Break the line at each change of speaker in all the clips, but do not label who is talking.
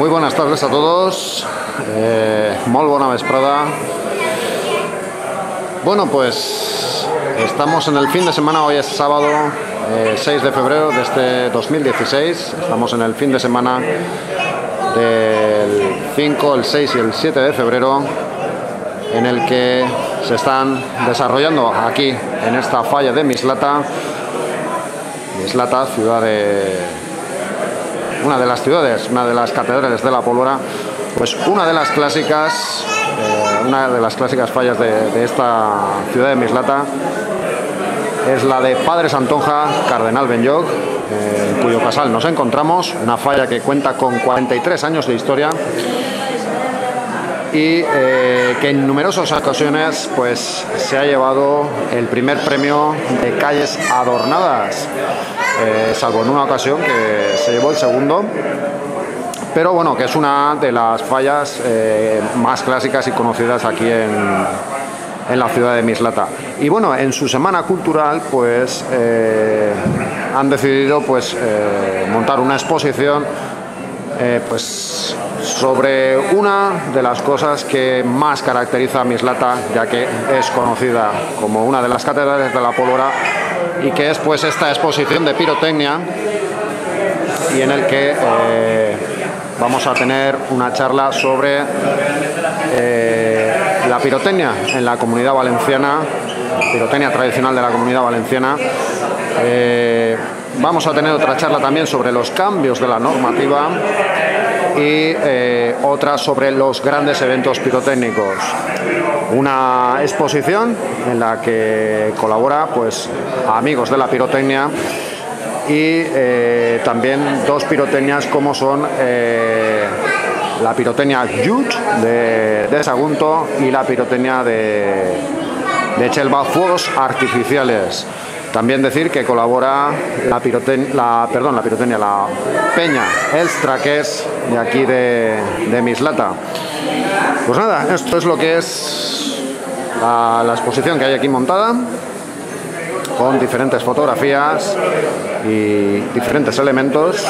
Muy buenas tardes a todos. Eh, molt bona vesprada. Bueno, pues estamos en el fin de semana, hoy es sábado eh, 6 de febrero de este 2016. Estamos en el fin de semana del 5, el 6 y el 7 de febrero en el que se están desarrollando aquí en esta falla de Mislata. Mislata, ciudad de una de las ciudades, una de las catedrales de la pólvora, pues una de las clásicas, eh, una de las clásicas fallas de, esta ciudad de Mislata es la de Padre Santonja, Cardenal Benyoc, eh, en cuyo casal nos encontramos, una falla que cuenta con 43 años de historia y eh, que en numerosas ocasiones pues se ha llevado el primer premio de calles adornadas, eh, salvo en una ocasión que se llevó el segundo, pero bueno, que es una de las fallas eh, más clásicas y conocidas aquí en, en, la ciudad de Mislata. Y bueno, en su semana cultural pues han decidido pues montar una exposición pues sobre una de las cosas que más caracteriza a Mislata, ya que es conocida como una de las catedrales de la pólvora y que es pues esta exposición de pirotecnia y en el que eh, vamos a tener una charla sobre eh, la pirotecnia en la comunidad valenciana, pirotecnia tradicional de la comunidad valenciana. Eh, vamos a tener otra charla también sobre los cambios de la normativa y eh, otra sobre los grandes eventos pirotécnicos. Una exposición en la que colabora pues, amigos de la pirotecnia y eh, también dos pirotecnias como son eh, la pirotecnia Yut de, Sagunto y la pirotecnia de, de Chelva, fuegos artificiales. También decir que colabora la, la, perdón, la pirotecnia, la Peña El Traques de aquí de, de, Mislata. Pues nada, esto es lo que es la, exposición que hay aquí montada con diferentes fotografías y diferentes elementos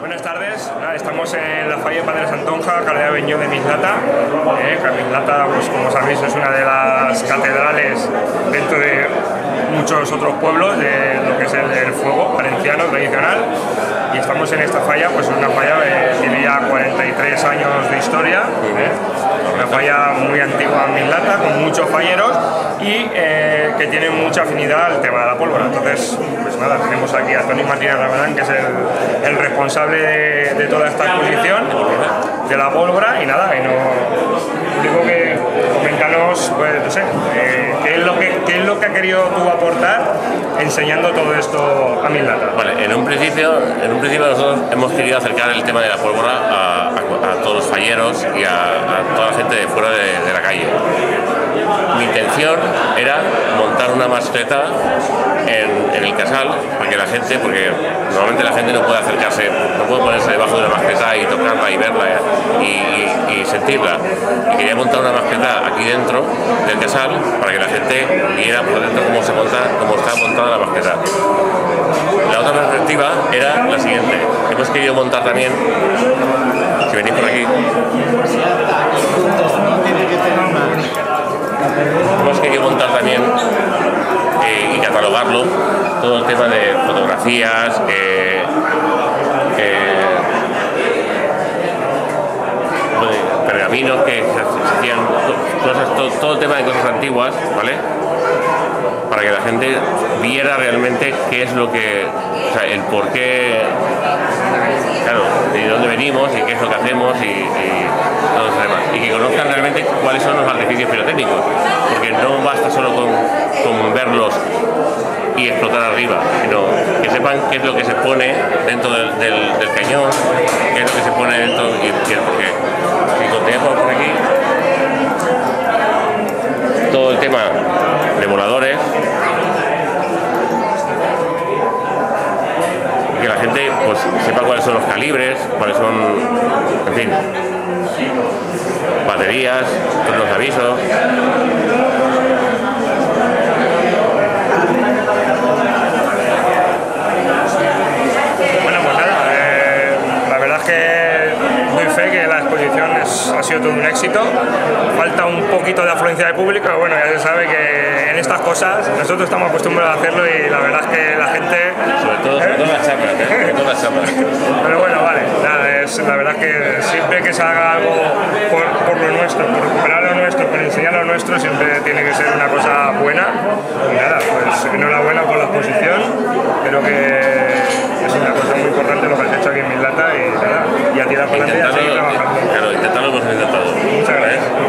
Buenas tardes, estamos en la falla de Padre Santonja, Calidad Beñó de Mislata. Eh, Mislata, pues, como sabéis, es una de las catedrales dentro de muchos otros pueblos de lo que es el, fuego valenciano tradicional. Y estamos en esta falla, pues una falla que tiene ya 43 años de historia. Eh, una falla muy antigua en Mislata, con muchos falleros y eh, que tiene mucha afinidad al tema de la pólvora. Entonces, pues nada, tenemos aquí a Tony Martínez Ramadán, que es el, responsable de, toda esta exposición de la pólvora y nada, y no digo que coméntanos, pues no sé, eh, ¿qué, es lo que, qué es lo que ha querido tú aportar enseñando todo esto a Mislata.
Vale, en un principio, en un principio nosotros hemos querido acercar el tema de la pólvora a, todos los falleros y a, toda la gente de fuera de la calle mi intención era montar una mascleta en, el casal para que la gente, porque normalmente la gente no puede acercarse, no puede ponerse debajo de una mascleta y tocarla y verla y, sentirla. Y quería montar una mascleta aquí dentro del casal para que la gente viera por dentro cómo se monta, cómo está montada la mascleta. La otra perspectiva era la siguiente. Hemos querido montar también, si venís por aquí, Hemos querido montar también eh, y catalogarlo todo el tema de fotografías, eh, pergaminos que hacían, todo, el tema de cosas antiguas, ¿vale? Para que la gente viera realmente qué es lo que, o sea, el por qué, claro, de dónde venimos y qué es lo que hacemos y, y y que conozcan realmente cuáles son los artificios pirotécnicos, porque no basta solo con, verlos y explotar arriba, sino que sepan qué es lo que se pone dentro del, cañón, qué es lo que se pone dentro y, y el porqué. Si continuamos por aquí, todo el tema de voladores, que la gente pues sepa cuáles son los calibres, cuáles son, en fin, baterías, los avisos.
Bueno, pues nada, eh, la verdad es que doy fe que la exposición ha sido todo un éxito. Falta un poquito de afluencia de público, bueno, ya se sabe que en estas cosas nosotros estamos acostumbrados a hacerlo y la verdad es que la gente...
Sobre todo, sobre todo las chapas, ¿eh? sobre las chapas.
Pero bueno, vale, nada, es, la verdad es que siempre que se haga algo por, lo nuestro, por recuperar lo nuestro, por enseñar lo nuestro, siempre tiene que ser una cosa buena. Y nada, pues enhorabuena por la exposición, creo que es una cosa muy importante lo que has hecho aquí en Mislata y nada, a tirar para
intentarlo intentado.
Muchas gracias.